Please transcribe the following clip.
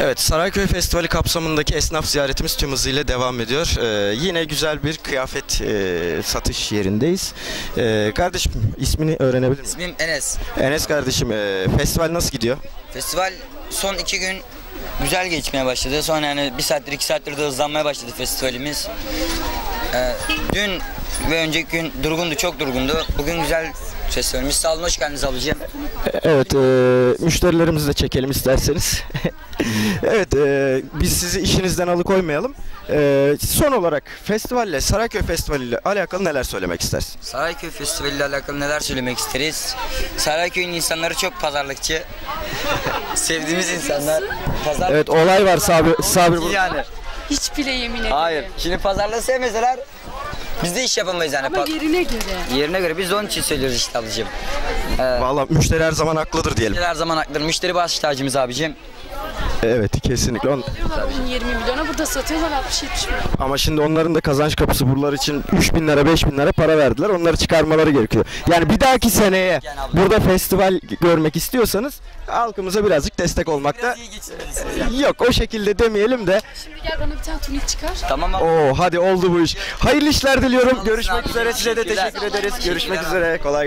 Evet, Sarayköy Festivali kapsamındaki esnaf ziyaretimiz tüm hızıyla devam ediyor. Ee, yine güzel bir kıyafet e, satış yerindeyiz. Ee, kardeşim ismini öğrenebilir miyim? İsmim Enes. Enes kardeşim, e, festival nasıl gidiyor? Festival son iki gün güzel geçmeye başladı. Sonra yani bir saattir iki saattir de hızlanmaya başladı festivalimiz. Ee, dün ve önceki gün durgundu, çok durgundu. Bugün güzel festivalimiz. Sağ olun, hoş geldiniz ablacığım. Evet, e, müşterilerimizi de çekelim isterseniz. evet, e, biz sizi işinizden alıkoymayalım. E, son olarak festivalle, Sarayköy Festivali ile alakalı neler söylemek istersin? Sarayköy Festivali ile alakalı neler söylemek isteriz? Sarayköy'ün insanları çok pazarlıkçı. Sevdiğimiz insanlar. Pazar Evet, olay var Sabri, Sabri yani. Hiç bile yemin ederim. Hayır. Şimdi pazarlığı sevmeseler biz de iş yapamayız yani. Ama yerine göre. Yerine göre biz de onun için söylüyoruz işte ablacığım. Valla müşteri her zaman haklıdır diyelim. Her zaman haklıdır. Müşteri baş tacımız abicim. Evet, kesinlikle. On- bunun 20 milyona burada satıyorlar 60-70 milyon. Ama şimdi onların da kazanç kapısı buralar için 3 bin lira 5 bin lira para verdiler. Onları çıkarmaları gerekiyor. Yani bir dahaki seneye burada festival görmek istiyorsanız halkımıza birazcık destek olmakta yok o şekilde demeyelim de Şimdi gel bana bir tane tunik çıkar. Tamam abi. o hadi oldu bu iş. Hayırlı işler diliyorum. Görüşmek üzere size de teşekkür ederiz. Görüşmek üzere. Kolay gelsin.